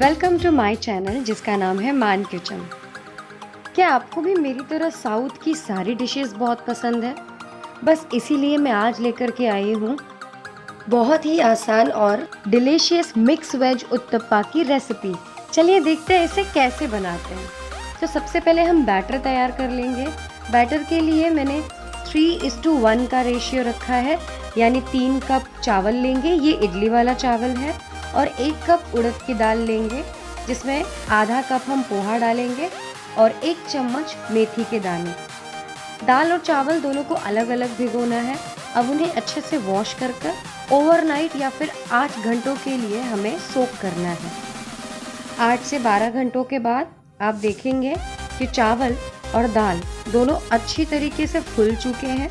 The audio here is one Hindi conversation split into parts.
वेलकम टू माय चैनल जिसका नाम है मान किचन क्या आपको भी मेरी तरह साउथ की सारी डिशेस बहुत पसंद है? बस इसीलिए मैं आज लेकर के आई हूँ बहुत ही आसान और डिलीशियस मिक्स वेज उत्तपा की रेसिपी चलिए देखते हैं इसे कैसे बनाते हैं। तो सबसे पहले हम बैटर तैयार कर लेंगे। बैटर के लिए मैंने थ्री इस टू वन का रेशियो रखा है, यानी तीन कप चावल लेंगे। ये इडली वाला चावल है। और एक कप उड़द की दाल लेंगे, जिसमें आधा कप हम पोहा डालेंगे और एक चम्मच मेथी के दाने। दाल और चावल दोनों को अलग अलग भिगोना है। अब उन्हें अच्छे से वॉश कर कर ओवरनाइट या फिर आठ घंटों के लिए हमें सोक करना है। आठ से बारह घंटों के बाद आप देखेंगे कि चावल और दाल दोनों अच्छी तरीके से फुल चुके हैं।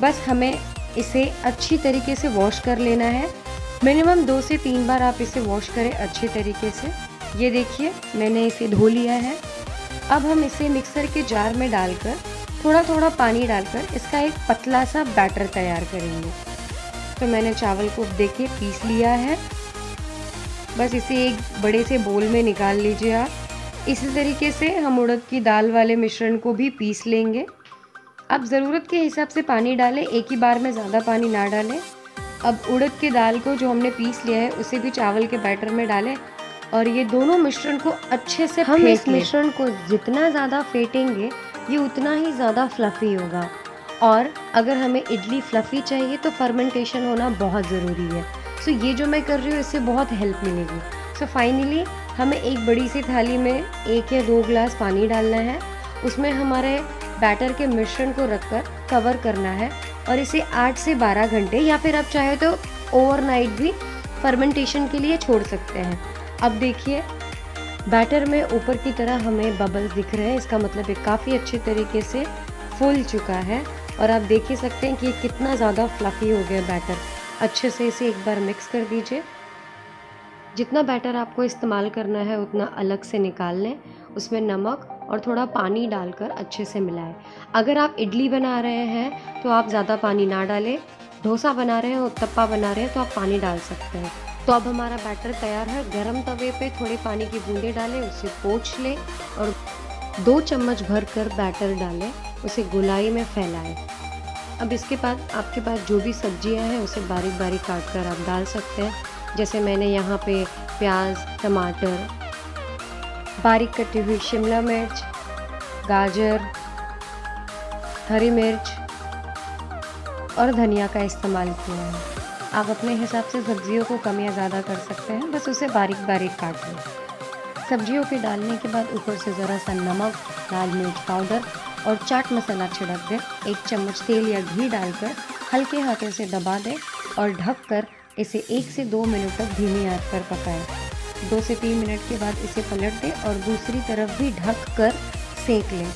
बस हमें इसे अच्छी तरीके से वॉश कर लेना है। मिनिमम दो से तीन बार आप इसे वॉश करें अच्छे तरीके से। ये देखिए, मैंने इसे धो लिया है। अब हम इसे मिक्सर के जार में डालकर थोड़ा थोड़ा पानी डालकर, इसका एक पतला सा बैटर तैयार करेंगे। तो मैंने चावल को देखिए, पीस लिया है। बस इसे एक बड़े से बोल में निकाल लीजिए आप। इसी तरीके से हम उड़द की दाल वाले मिश्रण को भी पीस लेंगे। अब ज़रूरत के हिसाब से पानी डालें, एक ही बार में ज़्यादा पानी ना डालें। अब उड़द की दाल को जो हमने पीस लिया है उसे भी चावल के बैटर में डालें और ये दोनों मिश्रण को अच्छे से हम इस मिश्रण को जितना ज़्यादा फेंटेंगे ये उतना ही ज़्यादा फ्लफ़ी होगा। और अगर हमें इडली फ्लफ़ी चाहिए तो फर्मेंटेशन होना बहुत ज़रूरी है। सो so, ये जो मैं कर रही हूँ इससे बहुत हेल्प मिलेगी। सो so, फाइनली हमें एक बड़ी सी थाली में एक या दो ग्लास पानी डालना है। उसमें हमारे बैटर के मिश्रण को रखकर कवर करना है। और इसे 8 से 12 घंटे या फिर आप चाहे तो ओवरनाइट भी फर्मेंटेशन के लिए छोड़ सकते हैं। अब देखिए बैटर में ऊपर की तरह हमें बबल्स दिख रहे हैं। इसका मतलब ये काफ़ी अच्छे तरीके से फूल चुका है और आप देख ही सकते हैं कि ये कितना ज़्यादा फ्लफ़ी हो गया बैटर अच्छे से इसे एक बार मिक्स कर दीजिए। जितना बैटर आपको इस्तेमाल करना है, उतना अलग से निकाल लें। उसमें नमक और थोड़ा पानी डालकर अच्छे से मिलाएँ। अगर आप इडली बना रहे हैं तो आप ज़्यादा पानी ना डालें। डोसा बना रहे हैं उत्तप्पा बना रहे हैं तो आप पानी डाल सकते हैं। तो अब हमारा बैटर तैयार है। गरम तवे पे थोड़े पानी की बूंदें डालें, उसे पोछ लें और दो चम्मच भर कर बैटर डालें, उसे गुलाई में फैलाएँ। अब इसके बाद आपके पास जो भी सब्ज़ियाँ हैं, उसे बारीक बारीक काट कर आप डाल सकते हैं। जैसे मैंने यहाँ पे प्याज, टमाटर बारीक कटी हुई शिमला मिर्च, गाजर, हरी मिर्च और धनिया का इस्तेमाल किया है। आप अपने हिसाब से सब्जियों को कम या ज़्यादा कर सकते हैं, बस उसे बारीक बारीक काट लें। सब्जियों के डालने के बाद ऊपर से ज़रा सा नमक, लाल मिर्च पाउडर और चाट मसाला छिड़क दें। एक चम्मच तेल या घी डालकर हल्के हाथों से दबा दें और ढक कर इसे एक से दो मिनट तक धीमी आँच पर पकाएँ। दो से तीन मिनट के बाद इसे पलट दें और दूसरी तरफ़ भी ढक कर सेक लें।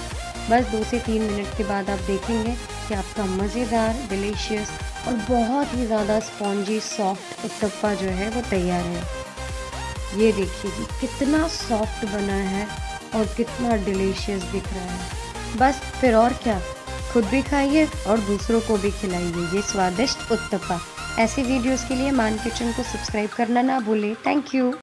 बस दो से तीन मिनट के बाद आप देखेंगे कि आपका मज़ेदार डिलीशियस और बहुत ही ज़्यादा स्पॉन्जी सॉफ्ट उत्तप्पा जो है वो तैयार है। ये देखिए जी, कितना सॉफ्ट बना है और कितना डिलीशियस दिख रहा है। बस फिर और क्या, खुद भी खाइए और दूसरों को भी खिलाइए, ये स्वादिष्ट उत्तप्पा। ऐसी वीडियोस के लिए मान किचन को सब्सक्राइब करना ना भूलें। Thank you